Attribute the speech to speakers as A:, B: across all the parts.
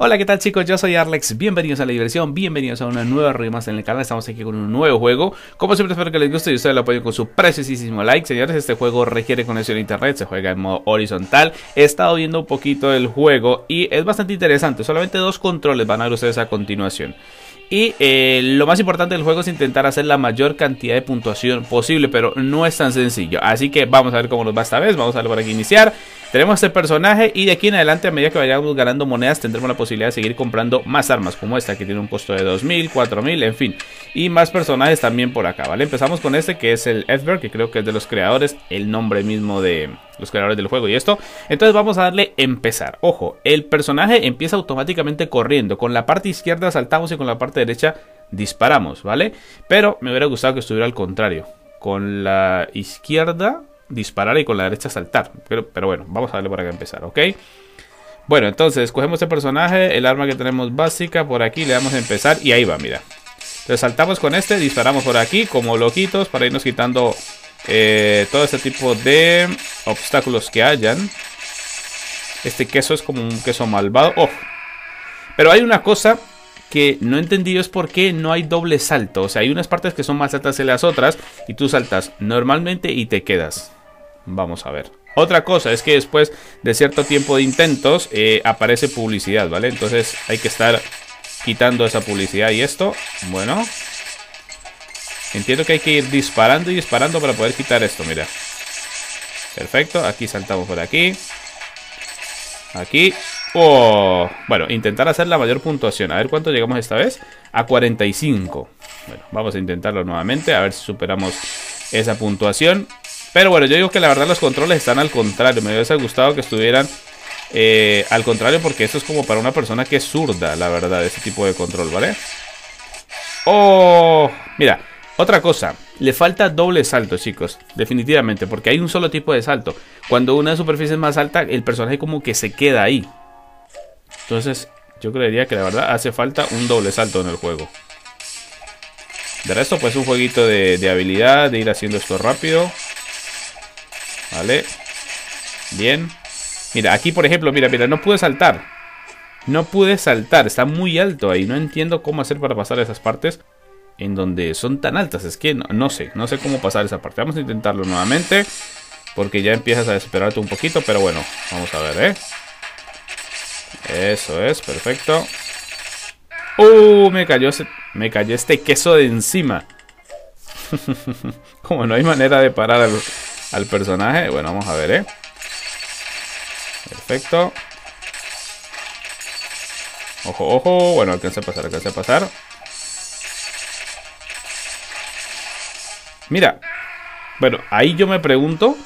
A: Hola, ¿qué tal chicos? Yo soy Arlex, bienvenidos a la diversión, bienvenidos a una nueva review más en el canal, estamos aquí con un nuevo juego. Como siempre espero que les guste y ustedes lo apoyen con su preciosísimo like. Señores, este juego requiere conexión a internet, se juega en modo horizontal. He estado viendo un poquito el juego y es bastante interesante, solamente dos controles van a ver ustedes a continuación y eh, lo más importante del juego es intentar hacer la mayor cantidad de puntuación posible, pero no es tan sencillo. Así que vamos a ver cómo nos va esta vez. Vamos a ver por aquí iniciar. Tenemos este personaje y de aquí en adelante a medida que vayamos ganando monedas tendremos la posibilidad de seguir comprando más armas como esta que tiene un costo de 2000, 4000, en fin. Y más personajes también por acá, ¿vale? Empezamos con este que es el Edberg, que creo que es de los creadores, el nombre mismo de los creadores del juego y esto. Entonces vamos a darle empezar. Ojo, el personaje empieza automáticamente corriendo. Con la parte izquierda saltamos y con la parte derecha disparamos, ¿vale? Pero me hubiera gustado que estuviera al contrario. Con la izquierda disparar y con la derecha saltar. Pero, pero bueno, vamos a darle para que empezar, ¿ok? Bueno, entonces escogemos este personaje, el arma que tenemos básica, por aquí le damos a empezar y ahí va, mira. Entonces saltamos con este, disparamos por aquí como loquitos para irnos quitando eh, todo este tipo de obstáculos que hayan. Este queso es como un queso malvado. Oh. Pero hay una cosa que no he entendido es por qué no hay doble salto. O sea, hay unas partes que son más altas que las otras y tú saltas normalmente y te quedas. Vamos a ver. Otra cosa es que después de cierto tiempo de intentos eh, aparece publicidad, ¿vale? Entonces hay que estar quitando esa publicidad y esto. Bueno. Entiendo que hay que ir disparando y disparando para poder quitar esto, mira. Perfecto, aquí saltamos por aquí. Aquí. Oh. Bueno, intentar hacer la mayor puntuación. A ver cuánto llegamos esta vez. A 45. Bueno, vamos a intentarlo nuevamente. A ver si superamos esa puntuación. Pero bueno, yo digo que la verdad los controles están al contrario. Me hubiese gustado que estuvieran eh, al contrario porque esto es como para una persona que es zurda, la verdad, este tipo de control, ¿vale? Oh, mira, otra cosa, le falta doble salto, chicos, definitivamente, porque hay un solo tipo de salto. Cuando una superficie es más alta, el personaje como que se queda ahí. Entonces, yo creería que la verdad hace falta un doble salto en el juego. De resto, pues un jueguito de habilidad, de ir haciendo esto rápido. Vale. Bien. Mira, aquí por ejemplo, mira, mira, no pude saltar. No pude saltar, está muy alto ahí. No entiendo cómo hacer para pasar esas partes en donde son tan altas. Es que no, sé, no sé cómo pasar esa parte. Vamos a intentarlo nuevamente. Porque ya empiezas a desesperarte un poquito, pero bueno, vamos a ver, ¿eh? Eso es, perfecto. ¡Uh! Me cayó, me cayó este queso de encima. Como no hay manera de parar al, personaje. Bueno, vamos a ver, ¿eh? Perfecto. Ojo, ojo. Bueno, alcanza a pasar, alcanza a pasar. Mira. Bueno, ahí yo me pregunto.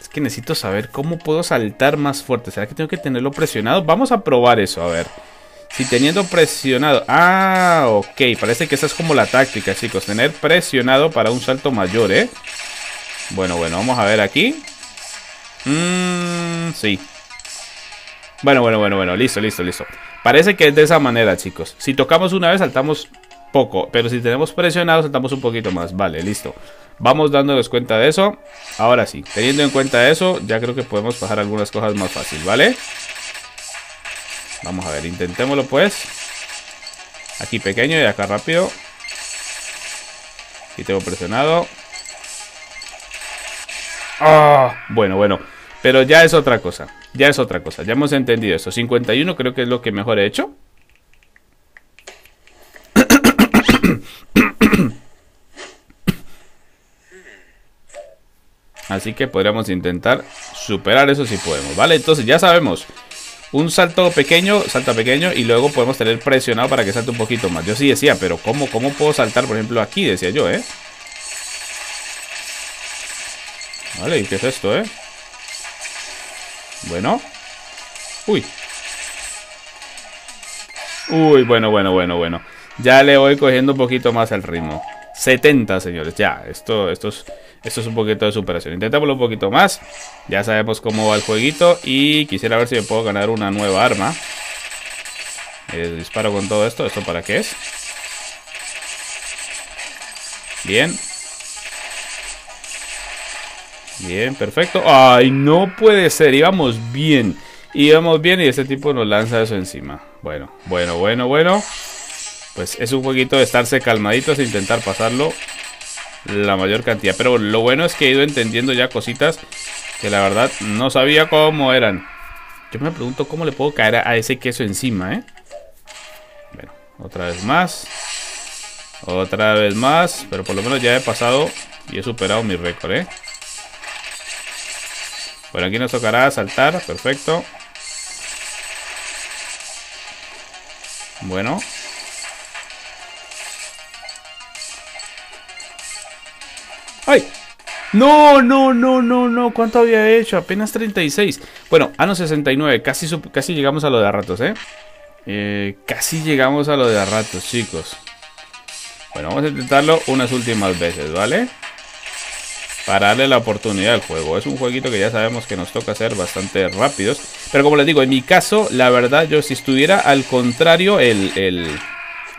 A: Es que necesito saber cómo puedo saltar más fuerte. ¿Será que tengo que tenerlo presionado? Vamos a probar eso, a ver. Si teniendo presionado... Ah, ok. Parece que esa es como la táctica, chicos. Tener presionado para un salto mayor, ¿eh? Bueno, bueno, vamos a ver aquí. Mmm, sí. Bueno, bueno, bueno, bueno, listo, listo, listo. Parece que es de esa manera, chicos. Si tocamos una vez, saltamos poco. Pero si tenemos presionado, saltamos un poquito más. Vale, listo. Vamos dándonos cuenta de eso. Ahora sí, teniendo en cuenta eso, ya creo que podemos bajar algunas cosas más fácil, ¿vale? Vamos a ver, intentémoslo pues. Aquí pequeño y acá rápido. Aquí tengo presionado. Ah, bueno, bueno. Pero ya es otra cosa. Ya es otra cosa. Ya hemos entendido esto. 51 creo que es lo que mejor he hecho. Así que podríamos intentar superar eso si podemos, ¿vale? Entonces ya sabemos. Un salto pequeño, salta pequeño y luego podemos tener presionado para que salte un poquito más. Yo sí decía, pero ¿cómo, cómo puedo saltar, por ejemplo, aquí? Decía yo, ¿eh? Vale, ¿y qué es esto, eh? Bueno. Uy. Uy, bueno, bueno, bueno, bueno. Ya le voy cogiendo un poquito más el ritmo. 70, señores. Ya, esto, esto, es, esto es un poquito de superación. Intentémoslo un poquito más. Ya sabemos cómo va el jueguito. Y quisiera ver si me puedo ganar una nueva arma. Eh, disparo con todo esto. ¿Esto para qué es? Bien. Bien, perfecto. ¡Ay, no puede ser! Íbamos bien. Y vamos bien y este tipo nos lanza eso encima. Bueno, bueno, bueno, bueno. Pues es un poquito de estarse calmaditos e intentar pasarlo la mayor cantidad. Pero lo bueno es que he ido entendiendo ya cositas que la verdad no sabía cómo eran. Yo me pregunto cómo le puedo caer a ese queso encima, ¿eh? Bueno, otra vez más. Otra vez más. Pero por lo menos ya he pasado y he superado mi récord, ¿eh? Bueno, aquí nos tocará saltar. Perfecto. Bueno. ¡Ay! No, no, no, no, no. ¿Cuánto había hecho? Apenas 36. Bueno, a no 69. Casi, casi llegamos a lo de a ratos, ¿eh? ¿eh? Casi llegamos a lo de a ratos, chicos. Bueno, vamos a intentarlo unas últimas veces, ¿vale? Para darle la oportunidad al juego. Es un jueguito que ya sabemos que nos toca hacer bastante rápidos. Pero como les digo, en mi caso, la verdad, yo si estuviera al contrario, el, el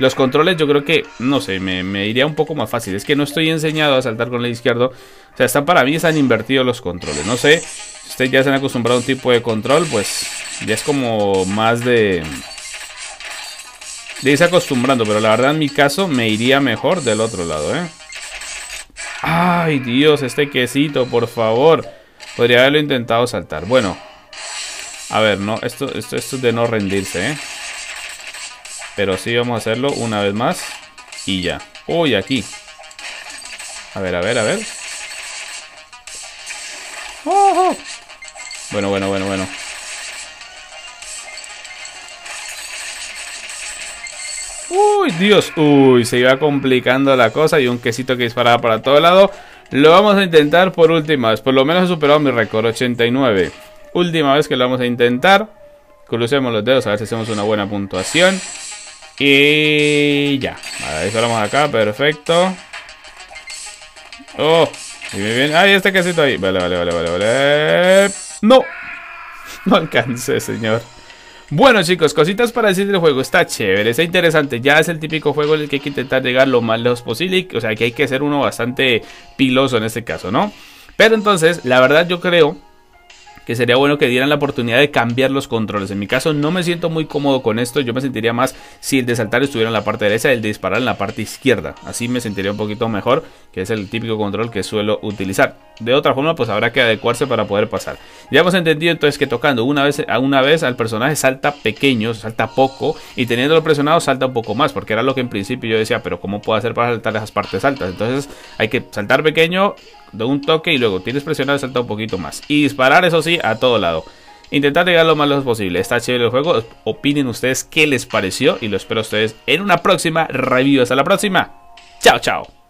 A: los controles yo creo que, no sé, me, iría un poco más fácil. Es que no estoy enseñado a saltar con el izquierdo. O sea, están para mí, están invertidos los controles. No sé, si ustedes ya se han acostumbrado a un tipo de control, pues ya es como más de... De irse acostumbrando, pero la verdad en mi caso me iría mejor del otro lado, ¿eh? Ay, Dios, este quesito, por favor. Podría haberlo intentado saltar. Bueno. A ver, no, esto, esto, esto es de no rendirse, ¿eh? Pero sí vamos a hacerlo una vez más. Y ya. Uy, aquí. A ver, a ver, a ver. ¡Oh! Bueno, bueno, bueno, bueno. Uy, Dios. Uy, se iba complicando la cosa y un quesito que disparaba para todo lado. Lo vamos a intentar por última vez. Por lo menos he superado mi récord, 89. Última vez que lo vamos a intentar. Crucemos los dedos a ver si hacemos una buena puntuación. Y ya. Vale, disparamos acá, perfecto. Oh, bien, bien. Ay, este quesito ahí. Vale, vale, vale, vale, vale. No. No alcancé, señor. Bueno chicos, cositas para decir del juego, está chévere, está interesante, ya es el típico juego en el que hay que intentar llegar lo más lejos posible, o sea que hay que ser uno bastante piloso en este caso, ¿no? Pero entonces, la verdad yo creo que sería bueno que dieran la oportunidad de cambiar los controles. En mi caso no me siento muy cómodo con esto, yo me sentiría más si el de saltar estuviera en la parte derecha y el de disparar en la parte izquierda. Así me sentiría un poquito mejor, que es el típico control que suelo utilizar. De otra forma, pues habrá que adecuarse para poder pasar. Ya hemos entendido entonces que tocando una vez a una vez al personaje salta pequeño, salta poco, y teniéndolo presionado salta un poco más, porque era lo que en principio yo decía, pero ¿cómo puedo hacer para saltar esas partes altas? Entonces hay que saltar pequeño, de un toque y luego tienes presionado salta un poquito más. Y disparar, eso sí, a todo lado. Intentar llegar lo más lejos posible. Está chévere el juego. Opinen ustedes qué les pareció. Y lo espero a ustedes en una próxima review. Hasta la próxima. Chao, chao.